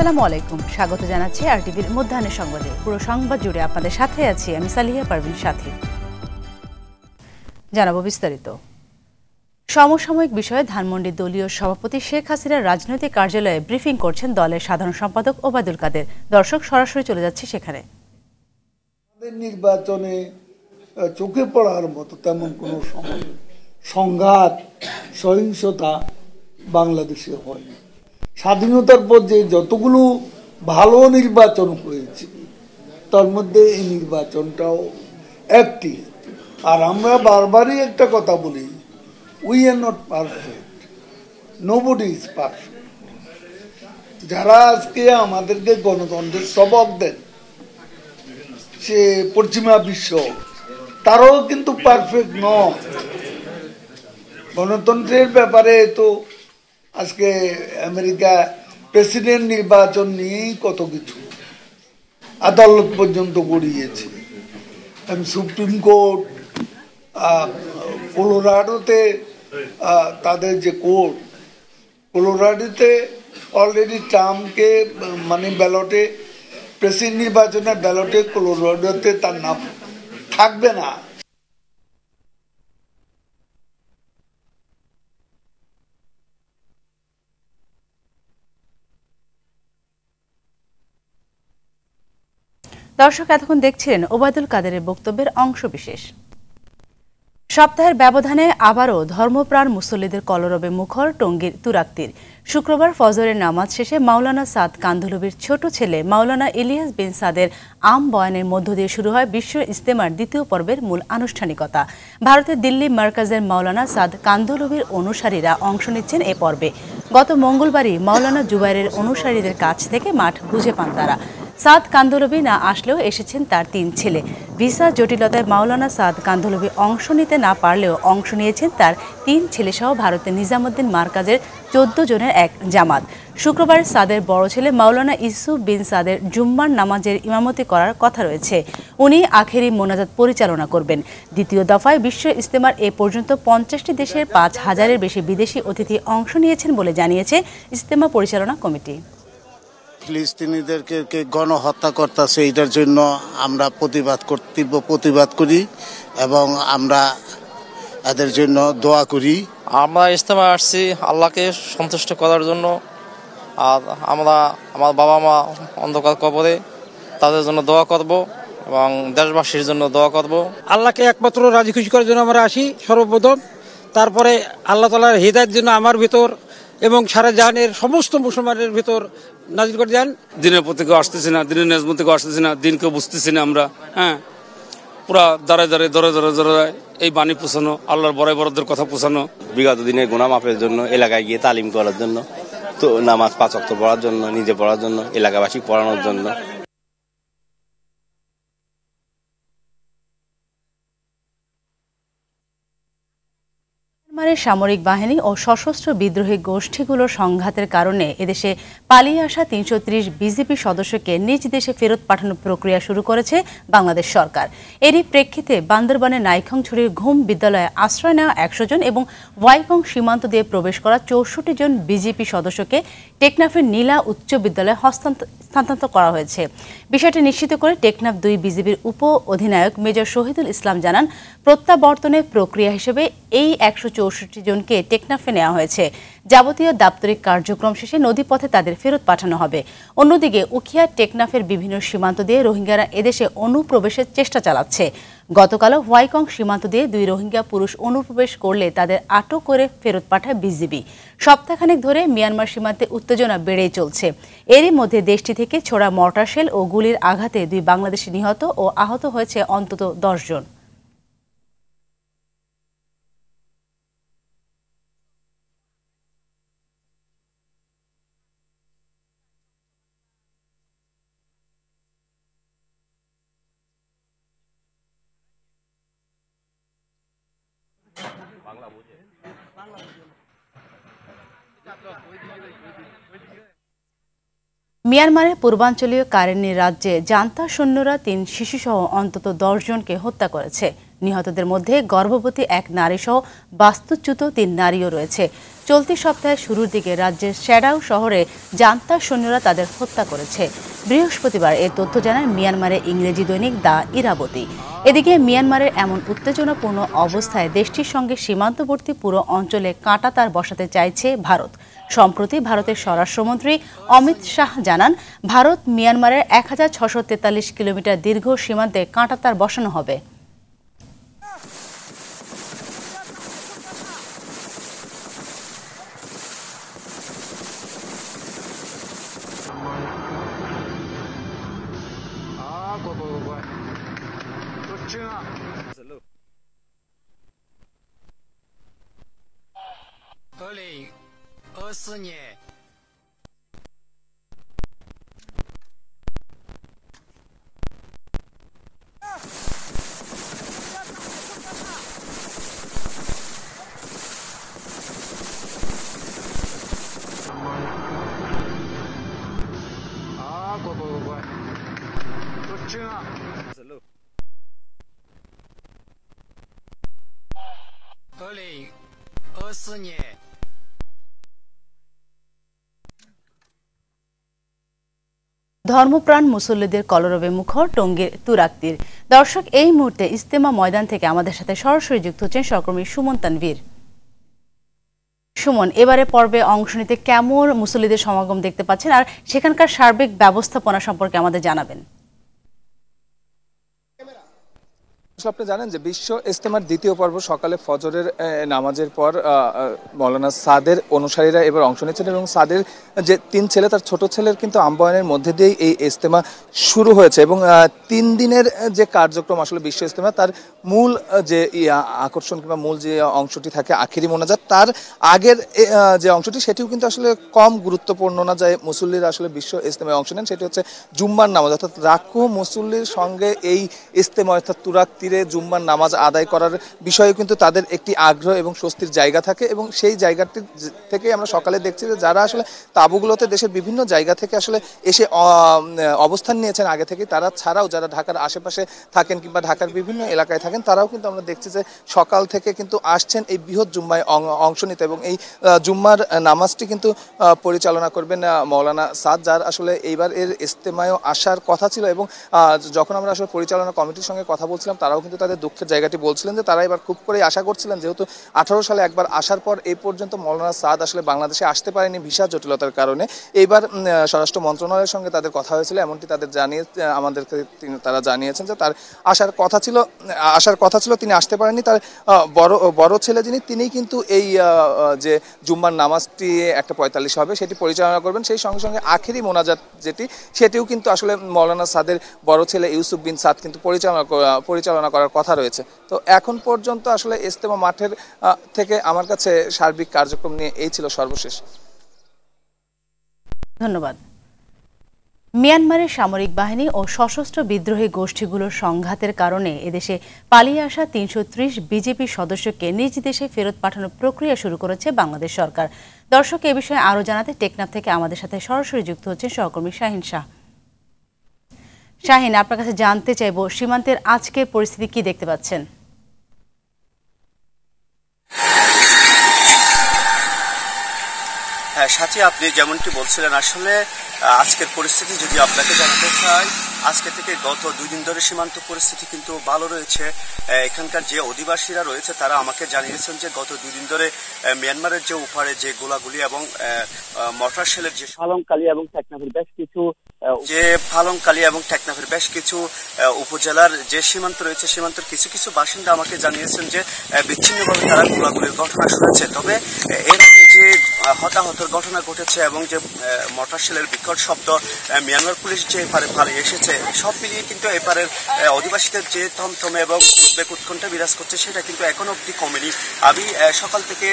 আসসালামু আলাইকুম। স্বাগত জানাচ্ছি আর টিভির মধ্যাহ্নের সংবাদে। পুরো সংবাদ জুড়ে আপনাদের সাথে আছি আমি সালিহা পারভিন সাথী। জানাব বিস্তারিত। সমসাময়িক বিষয়ে ধানমন্ডি দলীয় সভাপতি শেখ হাসিনার রাজনৈতিক কার্যালয়ে ব্রিফিং করছেন দলের সাধারণ সম্পাদক ওবায়দুল কাদের। দর্শক সরাসরি চলে যাচ্ছে সেখানে। নির্বাচনে চোখে পড়ার মতো তেমন কোনো সংঘাত, সহিংসতা বাংলাদেশে হয়নি। স্বাধীনতার পর যে যতগুলো ভালো নির্বাচন হয়েছে, তার মধ্যে এই নির্বাচনটাও একটি। আর আমরা বারবারই একটা কথা বলি we are not perfect nobody is perfect যারা আজকে আমাদেরকে গণতন্ত্রের সবক দেন, সে পশ্চিমা বিশ্ব, তারাও কিন্তু পারফেক্ট নয়। গণতন্ত্রের ব্যাপারে তো আজকে আমেরিকা প্রেসিডেন্ট নির্বাচন নিয়েই কত কিছু। আদালত পর্যন্ত গড়িয়েছে। সুপ্রিম কোর্ট কোলোরাডোতে তাদের যে কোর্ট, কোলোরাডোতে অলরেডি ট্রাম্পকে মানে ব্যালটে, প্রেসিডেন্ট নির্বাচনের ব্যালটে কোলোরাডোতে তার নাম থাকবে না। দর্শক এতক্ষণ দেখছিলেন ওবায়দুল কাদেরের বক্তব্যের অংশ বিশেষ। সপ্তাহের ব্যবধানে আবারও ধর্মপ্রাণ মুসল্লিদের কলরবে মুখর টঙ্গীর তুরাক্তির। শুক্রবার ফজরের নামাজ শেষে মাওলানা সাদ কান্ধলবির ছোট ছেলে মাওলানা ইলিয়াস বিন সাদের আম বয়ানের মধ্য দিয়ে শুরু হয় বিশ্ব ইস্তেমার দ্বিতীয় পর্বের মূল আনুষ্ঠানিকতা। ভারতের দিল্লি মার্কাজের মাওলানা সাদ কান্ধলবির অনুসারীরা অংশ নিচ্ছেন এ পর্বে। গত মঙ্গলবারই মাওলানা জুবাইরের অনুসারীদের কাছ থেকে মাঠ বুঝে পান তারা। সাদ কান্দলবি না আসলেও এসেছেন তার তিন ছেলে। ভিসা জটিলতায় মাওলানা সাদ কান্দলবি অংশ নিতে না পারলেও অংশ নিয়েছেন তার তিন ছেলেসহ ভারতের নিজামুদ্দিন মার্কাজের চোদ্দ জনের এক জামাত। শুক্রবার সাদের বড় ছেলে মাওলানা ইসুফ বিন সাদের জুম্মার নামাজের ইমামতি করার কথা রয়েছে। উনি আখেরি মোনাজাত পরিচালনা করবেন। দ্বিতীয় দফায় বিশ্ব ইস্তেমার এ পর্যন্ত পঞ্চাশটি দেশের পাঁচ হাজারের বেশি বিদেশি অতিথি অংশ নিয়েছেন বলে জানিয়েছে ইস্তেমা পরিচালনা কমিটি। ফিলিস্তিনিদেরকে কে গণহত্যা করতেছে এইটার জন্য আমরা প্রতিবাদ কর তীব্র প্রতিবাদ করি এবং আমরা এদের জন্য দোয়া করি। আমরা ইস্তেমা আসছি আল্লাহকে সন্তুষ্ট করার জন্য। আর আমরা আমার বাবা মা অন্ধকার কবরে তাদের জন্য দোয়া করব এবং দেশবাসীর জন্য দোয়া করব। আল্লাহকে একমাত্র রাজি খুশি করার জন্য আমরা আসি সর্বপ্রথম। তারপরে আল্লাহ তালার হৃদায়তের জন্য আমার ভিতর এবং সারা জাহানের সমস্ত মুসলমানের ভিতর নাজিল করে দেন দিনের পর থেকে আসতেছি না দিনের নেজমত থেকে আসতেছি না দিনকে বুঝতেছি না আমরা হ্যাঁ? পুরা দাঁড়ায় দাঁড়ায় দরে দরে দরে এই বাণী পোষানো আল্লাহর বড় বড়দের কথা পোষানো বিগত দিনে গুণা মাপের জন্য এলাকায় গিয়ে তালিম করার জন্য তো নামাজ পাঁচ অক্ত পড়ার জন্য নিজে পড়ার জন্য এলাকাবাসী পড়ানোর জন্য। মিয়ানমারের সামরিক বাহিনী ও সশস্ত্র বিদ্রোহী গোষ্ঠীগুলোর সংঘাতের কারণে এদেশে পালিয়ে আসা তিনশো ত্রিশ বিজেপি সদস্যকে নিজ দেশে ফেরত পাঠানোর প্রক্রিয়া শুরু করেছে বাংলাদেশ সরকার। এরই প্রেক্ষিতে বান্দরবানের নাইখংছড়ির ঘুম বিদ্যালয়ে আশ্রয় নেওয়া একশো জন এবং ওয়াইকং সীমান্ত দিয়ে প্রবেশ করা চৌষট্টি জন বিজেপি সদস্যকে টেকনাফের নীলা উচ্চ বিদ্যালয়ে হস্তান্তর করা হয়েছে। বিষয়টি নিশ্চিত করে টেকনাফ দুই বিজেপির উপ অধিনায়ক মেজর শহীদুল ইসলাম জানান, প্রত্যাবর্তনের প্রক্রিয়া হিসেবে এই একশো চৌষট্টি জনকে টেকনাফে নেওয়া হয়েছে। যাবতীয় দাপ্তরিক কার্যক্রম শেষে নদীপথে তাদের ফেরত পাঠানো হবে। অন্যদিকে উখিয়া টেকনাফের বিভিন্ন সীমান্ত দিয়ে রোহিঙ্গারা এদেশে অনুপ্রবেশের চেষ্টা চালাচ্ছে। গতকালও হোয়াইকং সীমান্ত দিয়ে দুই রোহিঙ্গা পুরুষ অনুপ্রবেশ করলে তাদের আটক করে ফেরত পাঠায় বিজিবি। সপ্তাহখানেক ধরে মিয়ানমার সীমান্তে উত্তেজনা বেড়েই চলছে। এরই মধ্যে দেশটি থেকে ছোড়া মর্টার শেল ও গুলির আঘাতে দুই বাংলাদেশি নিহত ও আহত হয়েছে অন্তত দশ জন। মিয়ানমারের পূর্বাঞ্চলীয় কারেন্নি রাজ্যে জান্তা সৈন্যরা তিন শিশুসহ অন্তত দশজনকে হত্যা করেছে। নিহতদের মধ্যে গর্ভবতী এক নারীসহ বাস্তুচ্যুত তিন নারীও রয়েছে। চলতি সপ্তাহের শুরুর দিকে রাজ্যের শ্যাডাউ শহরে জান্তা সৈন্যরা তাদের হত্যা করেছে। বৃহস্পতিবার এ তথ্য জানায় মিয়ানমারের ইংরেজি দৈনিক দা ইরাবতী। এদিকে মিয়ানমারের এমন উত্তেজনাপূর্ণ অবস্থায় দেশটির সঙ্গে সীমান্তবর্তী পুরো অঞ্চলে কাঁটা তার বসাতে চাইছে ভারত। সম্প্রতি ভারতের স্বরাষ্ট্রমন্ত্রী অমিত শাহ জানান, ভারত মিয়ানমারের এক হাজার ছশো তেতাল্লিশ কিলোমিটার দীর্ঘ সীমান্তে কাঁটাতার বসানো হবে। 啊，乖乖乖乖，不听啊！走路。二零二四年。ধর্মপ্রাণ মুসল্লিদের কলরবে মুখর টঙ্গীর তুরাক্তির। দর্শক, এই মুহূর্তে ইস্তেমা ময়দান থেকে আমাদের সাথে সরাসরি যুক্ত হচ্ছেন সহকর্মী সুমন তানভীর। সুমন, এবারে পর্বে অংশ নিতে কেমন মুসল্লিদের সমাগম দেখতে পাচ্ছেন? আর সেখানকার সার্বিক ব্যবস্থাপনা সম্পর্কে আমাদের জানাবেন। আপনি জানেন যে বিশ্ব ইস্তেমার দ্বিতীয় পর্ব সকালে ফজরের নামাজের পর মৌলানা সাদের অনুসারীরা এবার অংশ নিচ্ছেন এবং সাদের যে তিন ছেলে, তার ছোট ছেলের কিন্তু আম্বায়নের মধ্যে দিয়েই এই ইস্তেমা শুরু হয়েছে এবং তিন দিনের যে কার্যক্রম আসলে বিশ্ব ইস্তেমা, তার মূল যে আকর্ষণ কিংবা মূল যে অংশটি থাকে আখিরি মোনাজাত, তার আগের যে অংশটি, সেটিও কিন্তু আসলে কম গুরুত্বপূর্ণ না যে মুসল্লিরা আসলে বিশ্ব ইস্তেমায় অংশ নেন, সেটি হচ্ছে জুম্মার নামাজ, অর্থাৎ রাখু মুসল্লির সঙ্গে এই ইস্তেমা অর্থাৎ তুরাক তীরে জুম্মার নামাজ আদায় করার বিষয়ে কিন্তু তাদের একটি আগ্রহ এবং স্বস্তির জায়গা থাকে এবং সেই জায়গাটি থেকে আমরা সকালে দেখছি যে যারা আসলে তাঁবুগুলোতে দেশের বিভিন্ন জায়গা থেকে আসলে এসে অবস্থান নিয়েছেন আগে থেকে, তারা ছাড়াও যারা ঢাকার আশেপাশে থাকেন কিংবা ঢাকার বিভিন্ন এলাকায় থাকেন, তারাও কিন্তু আমরা দেখছি যে সকাল থেকে কিন্তু আসছেন এই বৃহৎ জুম্মায় অংশ নিতে এবং এই জুম্মার নামাজটি কিন্তু পরিচালনা করবেন মৌলানা সাদ, যার আসলে এইবার এর ইস্তেমায়ও আসার কথা ছিল এবং যখন আমরা আসলে পরিচালনা কমিটির সঙ্গে কথা বলছিলাম, তারাও কিন্তু তাদের দুঃখের জায়গাটি বলছিলেন যে তারা এবার খুব করেই আশা করছিলেন। যেহেতু আঠারো সালে একবার আসার পর এই পর্যন্ত মৌলানা সাদ আসলে বাংলাদেশে আসতে পারেনি ভিসা জটিলতার কারণে। এইবার স্বরাষ্ট্র মন্ত্রণালয়ের সঙ্গে তাদের কথা হয়েছিল, এমনটি তাদের জানিয়ে, আমাদেরকে তিনি- তারা জানিয়েছেন যে তার আসার কথা ছিল, আসার কথা ছিল, তিনি আসতে পারেননি। তার বড় বড় ছেলে যিনি, তিনি কিন্তু এই যে জুম্মার নামাজটি একটা পঁয়তাল্লিশ হবে, সেটি পরিচালনা করবেন। সেই সঙ্গে সঙ্গে আখেরি মোনাজাত যেটি, সেটিও কিন্তু আসলে মৌলানা সাদের বড় ছেলে ইউসুফ বিন সাদ কিন্তু পরিচালনা করা- পরিচালনা করার কথা রয়েছে। তো এখন পর্যন্ত আসলে ইস্তেমা মাঠের থেকে আমার কাছে সার্বিক কার্যক্রম নিয়ে এই ছিল সর্বশেষ। ধন্যবাদ। মিয়ানমারের সামরিক বাহিনী ও সশস্ত্র বিদ্রোহী গোষ্ঠীগুলোর সংঘাতের কারণে এদেশে পালিয়ে আসা তিনশো ত্রিশ বিজেপি সদস্যকে নিজ দেশে ফেরত পাঠানোর প্রক্রিয়া শুরু করেছে বাংলাদেশ সরকার। দর্শক, এ বিষয়ে আরও জানাতে টেকনাফ থেকে আমাদের সাথে সরাসরি যুক্ত হচ্ছে সহকর্মী শাহিন শাহ। শাহিন আপনার কাছে জানতে চাইব সীমান্তের আজকের পরিস্থিতি কি দেখতে পাচ্ছেন? হ্যাঁ সাথী আপনি যেমনটি বলছিলেন আসলে আজকের পরিস্থিতি যদি আপনাকে জানাতে চাই আজকে থেকে গত দুই দিন ধরে সীমান্ত পরিস্থিতি কিন্তু ভালো রয়েছে। এখানকার যে অধিবাসীরা রয়েছে তারা আমাকে জানিয়েছেন যে গত দুই দিন ধরে মিয়ানমারের যে উপারে যে গোলাগুলি এবং মটার সেলের যে পালংকালী এবং বেশ কিছু যে পালংকালী এবং টেকনাফের বেশ কিছু উপজেলার যে সীমান্ত রয়েছে, সীমান্তের কিছু কিছু বাসিন্দা আমাকে জানিয়েছেন যে বিচ্ছিন্নভাবে তারা গোলাগুলির ঘটনা শুনেছে। তবে এর হতাহতের ঘটনা ঘটেছে এবং যে মটার শেলের বিকট শব্দ মিয়ানমার পুলিশ যে এপারে পালিয়ে এসেছে, সব মিলিয়ে কিন্তু এপারের অধিবাসীদের যে থমথমে এবং উদ্বেগ উৎকণ্ঠা বিরাজ করছে, সেটা কিন্তু এখনও অব্দি কমেনি। আমি সকাল থেকে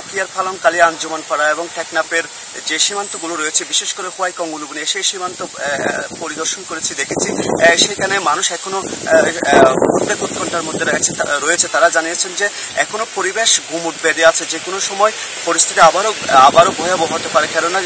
উকিয়ার ফালং কালী আঞ্জুমান পাড়া এবং টেকনাপের যে সীমান্তগুলো রয়েছে, বিশেষ করে হোয়াই কঙ্গুলুবনে, সেই সীমান্ত পরিদর্শন করেছি, দেখেছি। সেখানে মানুষ এখনও উদ্বেগ উৎকণ্ঠার মধ্যে রয়েছে রয়েছে। তারা জানিয়েছেন যে, এখনও পরিবেশ গুমুট বেঁধে আছে। যে কোনো সময় পরিস্থিতি আবারও আবারও ভয়াবহ হতে পারে। কেননা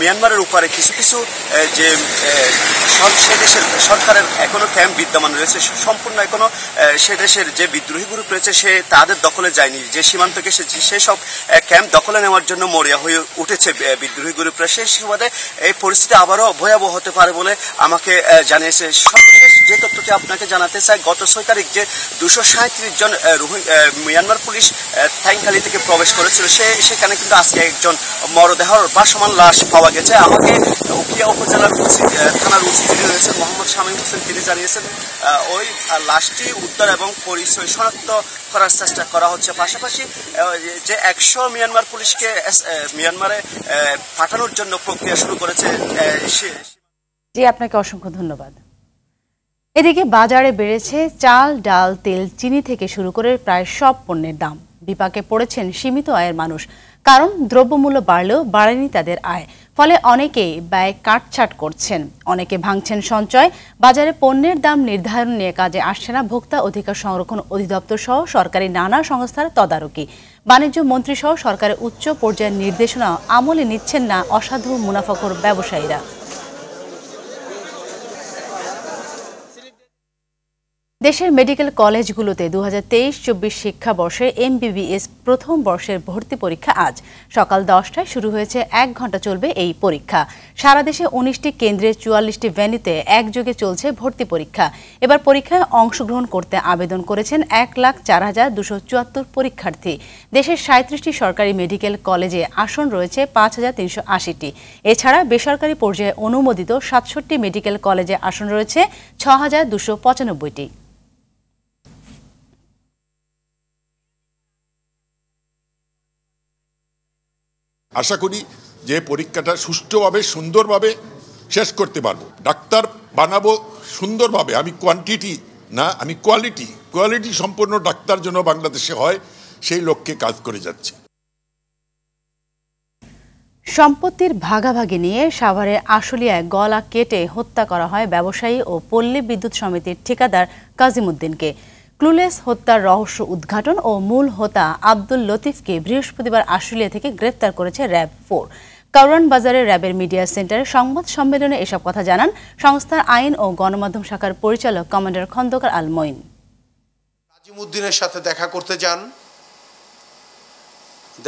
মিয়ানমারের উপরে কিছু কিছু যে সে দেশের সরকারের এখনও ক্যাম্প বিদ্যমান রয়েছে। সম্পূর্ণ এখনও সে দেশের যে বিদ্রোহী গ্রুপ রয়েছে, সে তাদের দখলে যায়নি। যে সীমান্তকে সে সব ক্যাম্প দখলে নেওয়ার জন্য মরিয়া হয়ে উঠেছে বিদ্রোহী গ্রুপরা। সেই সুবাদে এই পরিস্থিতি আবারও ভয়াবহ হতে পারে বলে আমাকে জানিয়েছে। সর্বশেষ যে তথ্যটি আপনাকে জানাতে চাই, গত ছয় তারিখ যে দুশো সাঁত্রিশ জন মিয়ানমার পুলিশ থ্যাংখালি থেকে প্রবেশ করেছিল, সে, সেখানে কিন্তু আজকে একজন মরদেহর বাসমান লাশ পাওয়া গেছে। আমাকে উকিয়া উপজেলার উচিত থানার উচিত যিনি রয়েছেন মোহাম্মদ শামীম হোসেন। তিনি জানিয়েছেন ওই লাশটি উদ্ধার এবং পরিচয় শনাক্ত করার চেষ্টা করা হচ্ছে। পাশাপাশি যে একশো মিয়ানমার পুলিশকে মিয়ানমারে পাঠানোর জন্য প্রক্রিয়া শুরু করেছে জি, আপনাকে অসংখ্য ধন্যবাদ। এদিকে বাজারে বেড়েছে চাল, ডাল, তেল, চিনি থেকে শুরু করে প্রায় সব পণ্যের দাম। বিপাকে পড়েছেন সীমিত আয়ের মানুষ। কারণ দ্রব্যমূল্য বাড়লেও বাড়েনি তাদের আয়। ফলে অনেকেই ব্যয় কাটছাট করছেন। অনেকে ভাঙছেন সঞ্চয়। বাজারে পণ্যের দাম নির্ধারণ নিয়ে কাজে আসছে না। ভোক্তা অধিকার সংরক্ষণ অধিদপ্তর সহ সরকারি নানা সংস্থার তদারকি। বাণিজ্য মন্ত্রী সহ সরকারের উচ্চ পর্যায়ের নির্দেশনা আমলে নিচ্ছেন না অসাধু মুনাফাখোর ব্যবসায়ীরা। দেশের মেডিকেল কলেজগুলোতে দু হাজার তেইশ, চব্বিশ শিক্ষাবর্ষে এমবিবিএস প্রথম বর্ষের ভর্তি পরীক্ষা আজ। সকাল দশটায় শুরু হয়েছে, এক ঘণ্টা চলবে এই পরীক্ষা। সারা দেশে উনিশটি কেন্দ্রে চুয়াল্লিশটি ভ্যানিতে একযোগে চলছে ভর্তি পরীক্ষা। এবার পরীক্ষায় অংশগ্রহণ করতে আবেদন করেছেন এক লাখ চার হাজার দুশো চুয়াত্তর পরীক্ষার্থী। দেশের সাঁত্রিশটি সরকারি মেডিকেল কলেজে আসন রয়েছে পাঁচ হাজার তিনশো আশিটি। এছাড়া বেসরকারি পর্যায়ে অনুমোদিত সাতষট্টি মেডিকেল কলেজে আসন রয়েছে ছ হাজার দুশো পঁচানব্বইটি। আশা করি যে পরীক্ষাটা সুষ্ঠুভাবে, সুন্দরভাবে শেষ করতে পারব। ডাক্তার বানাবো সুন্দরভাবে। আমি কোয়ান্টিটি না, আমি কোয়ালিটি কোয়ালিটি সম্পন্ন ডাক্তার যেন বাংলাদেশে হয়, সেই লক্ষ্যে কাজ করে যাচ্ছে। সম্পত্তির ভাগাভাগি নিয়ে সাভারের আশুলিয়ায় গলা কেটে হত্যা করা হয় ব্যবসায়ী ও পল্লী বিদ্যুৎ সমিতির ঠিকাদার কাজিমুদ্দিনকে। ক্লুলেস হত্যার রহস্য উদ্ঘাটন ও মূল হোতা আব্দুল লতিফকে বৃহস্পতিবার আশুলিয়া থেকে গ্রেপ্তার করেছে র্যাব ফোর। কাউরান বাজারে র্যাবের মিডিয়া সেন্টারে সংবাদ সম্মেলনে এসব কথা জানান সংস্থার আইন ও গণমাধ্যম শাখার পরিচালক কমান্ডার খন্দকার আল মঈন নাজিমুদ্দিনের সাথে দেখা করতে যান।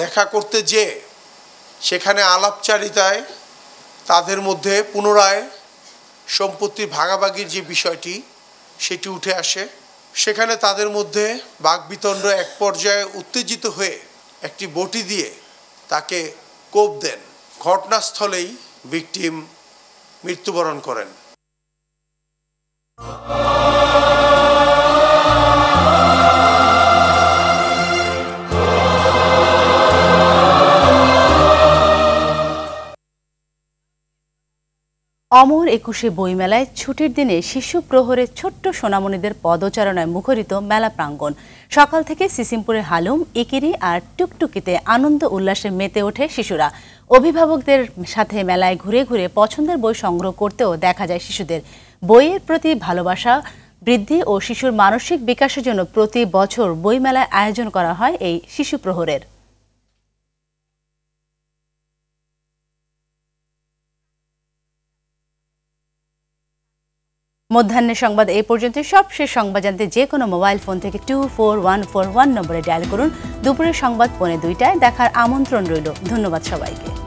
দেখা করতে যে সেখানে আলাপচারিতায় তাদের মধ্যে পুনরায় সম্পত্তির ভাগাভাগির যে বিষয়টি, সেটি উঠে আসে। সেখানে তাদের মধ্যে বাঘবিতণ্ড এক পর্যায়ে উত্তেজিত হয়ে একটি বটি দিয়ে তাকে কোপ দেন। ঘটনাস্থলেই ভিকটিম মৃত্যুবরণ করেন। অমর একুশে বইমেলায় ছুটির দিনে শিশু প্রহরের ছোট্ট সোনামণিদের পদচারণায় মুখরিত মেলা প্রাঙ্গণ। সকাল থেকে সিসিমপুরের হালুম ইকিরি আর টুকটুকিতে আনন্দ উল্লাসে মেতে ওঠে শিশুরা। অভিভাবকদের সাথে মেলায় ঘুরে ঘুরে পছন্দের বই সংগ্রহ করতেও দেখা যায় শিশুদের। বইয়ের প্রতি ভালোবাসা বৃদ্ধি ও শিশুর মানসিক বিকাশের জন্য প্রতি বছর বইমেলায় আয়োজন করা হয় এই শিশু প্রহরের। মধ্যাহ্নের সংবাদ এই পর্যন্ত। সবশেষ সংবাদ জানতে যে কোনো মোবাইল ফোন থেকে two four one four one নম্বরে ডায়াল করুন। দুপুরের সংবাদ পৌনে দুইটায়। দেখার আমন্ত্রণ রইল। ধন্যবাদ সবাইকে।